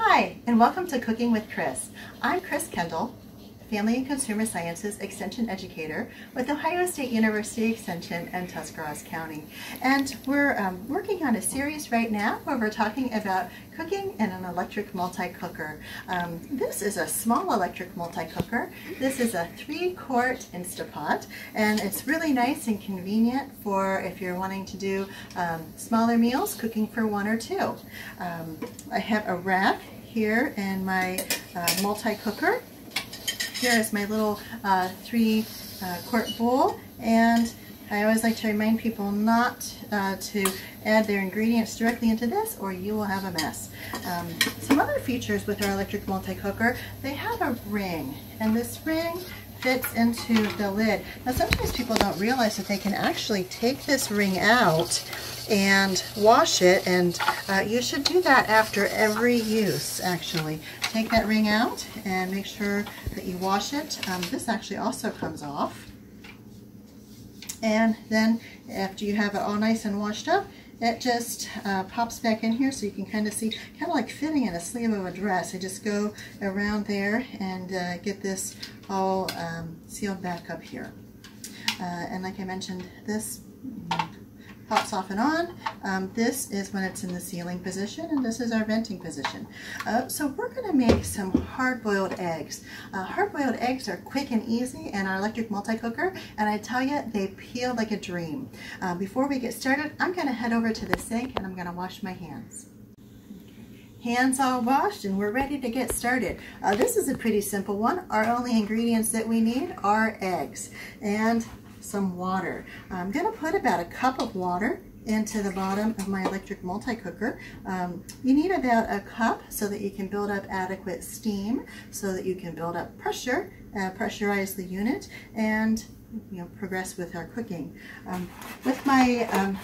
Hi, and welcome to Cooking with Chris. I'm Chris Kendle, Family and Consumer Sciences Extension Educator with Ohio State University Extension and Tuscarawas County. And we're um, working on a series right now where we're talking about cooking in an electric multi-cooker. Um, this is a small electric multi-cooker. This is a three-quart Instapot, and it's really nice and convenient for if you're wanting to do um, smaller meals, cooking for one or two. Um, I have a rack here in my uh, multi-cooker here is my little uh, three uh, quart bowl and I always like to remind people not uh, to add their ingredients directly into this or you will have a mess. Um, some other features with our electric multi-cooker, they have a ring and this ring fits into the lid. Now sometimes people don't realize that they can actually take this ring out and wash it and uh, you should do that after every use actually. Take that ring out and make sure that you wash it. Um, this actually also comes off. And then after you have it all nice and washed up, it just uh, pops back in here so you can kind of see, kind of like fitting in a sleeve of a dress. I just go around there and uh, get this all um, sealed back up here. Uh, and like I mentioned, this pops off and on. Um, this is when it's in the sealing position and this is our venting position. Uh, so we're going to make some hard-boiled eggs. Uh, hard-boiled eggs are quick and easy in our electric multi-cooker and I tell you they peel like a dream. Uh, before we get started I'm going to head over to the sink and I'm going to wash my hands hands all washed and we're ready to get started. Uh, this is a pretty simple one. Our only ingredients that we need are eggs and some water. I'm going to put about a cup of water into the bottom of my electric multi-cooker. Um, you need about a cup so that you can build up adequate steam, so that you can build up pressure, uh, pressurize the unit, and you know progress with our cooking. Um, with my um,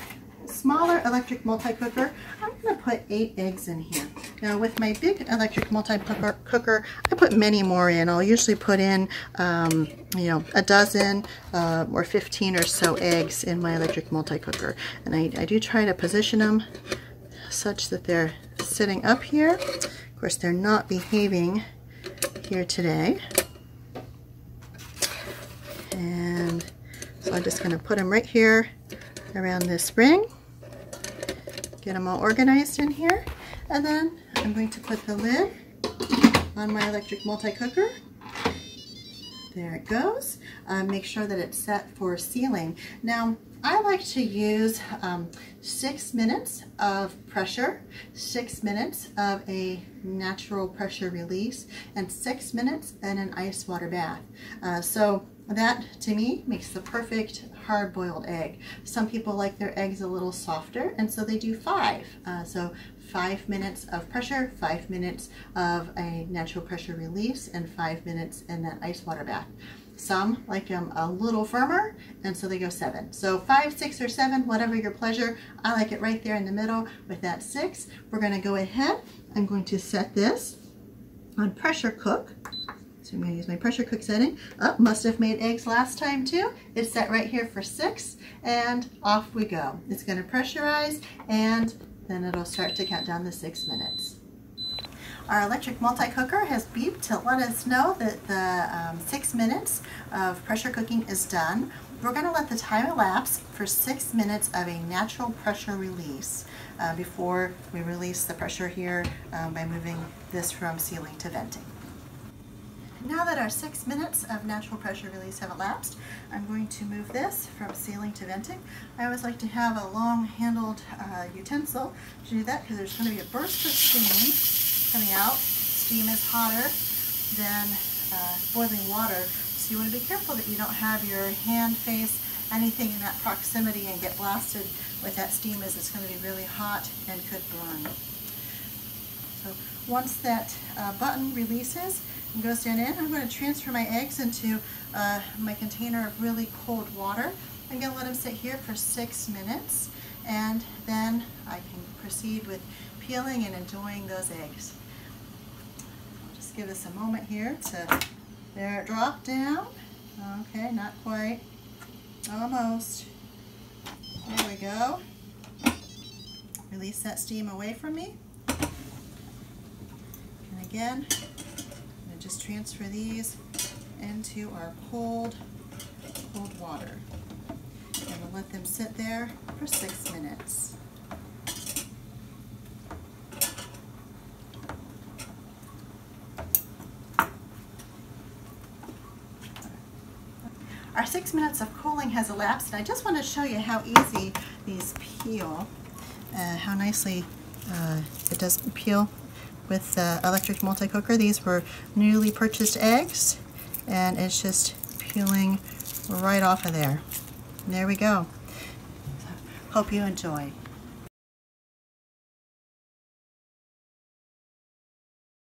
smaller electric multi-cooker, I'm going to put eight eggs in here. Now with my big electric multi-cooker, I put many more in. I'll usually put in, um, you know, a dozen uh, or 15 or so eggs in my electric multi-cooker. And I, I do try to position them such that they're sitting up here. Of course, they're not behaving here today. And so I'm just going to put them right here around this ring. Get them all organized in here. And then I'm going to put the lid on my electric multi-cooker. There it goes. Uh, make sure that it's set for sealing. Now, I like to use um, six minutes of pressure, six minutes of a natural pressure release, and six minutes in an ice water bath. Uh, so that, to me, makes the perfect hard-boiled egg. Some people like their eggs a little softer, and so they do five. Uh, so five minutes of pressure, five minutes of a natural pressure release, and five minutes in that ice water bath. Some like them a little firmer, and so they go seven. So five, six, or seven, whatever your pleasure. I like it right there in the middle with that six. We're gonna go ahead. I'm going to set this on pressure cook. So I'm gonna use my pressure cook setting. Oh, must have made eggs last time too. It's set right here for six, and off we go. It's gonna pressurize, and then it'll start to count down the six minutes. Our electric multi-cooker has beeped to let us know that the um, six minutes of pressure cooking is done. We're going to let the time elapse for six minutes of a natural pressure release uh, before we release the pressure here um, by moving this from sealing to venting. Now that our six minutes of natural pressure release have elapsed, I'm going to move this from sealing to venting. I always like to have a long-handled uh, utensil to do that because there's going to be a burst of steam coming out. Steam is hotter than uh, boiling water, so you want to be careful that you don't have your hand, face, anything in that proximity and get blasted with that steam as it's going to be really hot and could burn. So once that uh, button releases goes down in, I'm going to transfer my eggs into uh, my container of really cold water. I'm going to let them sit here for six minutes and then I can proceed with peeling and enjoying those eggs I'll Just give us a moment here to, there it dropped down. Okay, not quite, almost. There we go. Release that steam away from me. And again, I'm going to just transfer these into our cold, cold water. And we'll let them sit there for six minutes. Our six minutes of cooling has elapsed and I just want to show you how easy these peel, uh, how nicely uh, it does peel with the electric multi-cooker. These were newly purchased eggs and it's just peeling right off of there. there we go. Hope you enjoy.